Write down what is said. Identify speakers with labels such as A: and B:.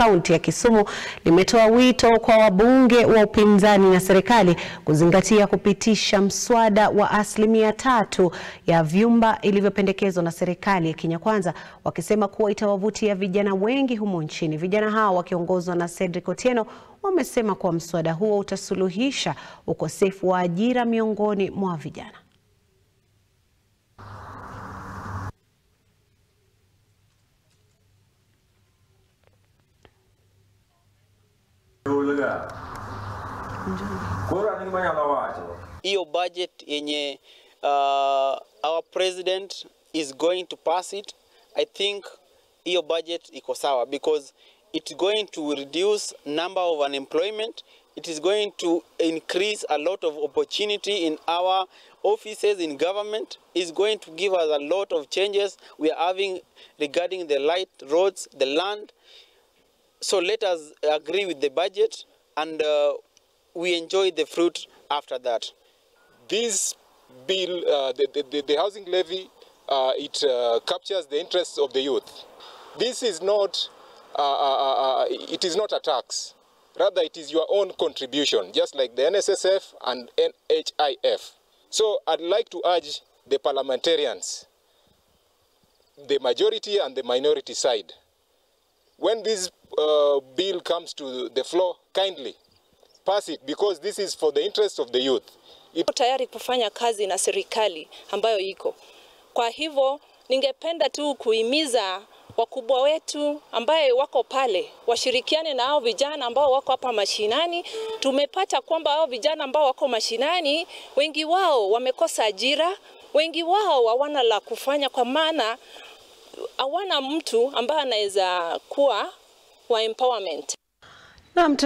A: kaunti ya Kisumu limetoa wito kwa wabunge wa upinzani na serikali kuzingatia kupitisha mswada wa asilimia tatu ya vyumba ilivyopendekezwa na serikali ya Kenya Kwanza, wakisema kuwa itawavutia vijana wengi humo nchini. Vijana hao wakiongozwa na Cedric Otieno wamesema kuwa mswada huo utasuluhisha ukosefu wa ajira miongoni mwa vijana.
B: Hiyo budget yenye uh, our president is going to pass it i think hiyo budget iko sawa because it's going to reduce number of unemployment it is going to increase a lot of opportunity in our offices in government is going to give us a lot of changes we are having regarding the light roads the land so let us agree with the budget and uh, we enjoy the fruit after that
C: this bill, uh, the, the, the housing levy, uh, it uh, captures the interests of the youth. This is not, uh, uh, it is not a tax. Rather, it is your own contribution, just like the NSSF and NHIF. So I'd like to urge the parliamentarians, the majority and the minority side, when this uh, bill comes to the floor, kindly pass it because this is for the interest of the youth.
D: It... tayari kufanya kazi na serikali ambayo iko. Kwa hivyo ningependa tu kuhimiza wakubwa wetu ambaye wako pale washirikiane na hao vijana ambao wako hapa mashinani. Tumepata kwamba hao vijana ambao wako mashinani, wengi wao wamekosa ajira, wengi wao hawana la kufanya, kwa maana hawana mtu ambaye anaweza kuwa wa empowerment.
A: Naam,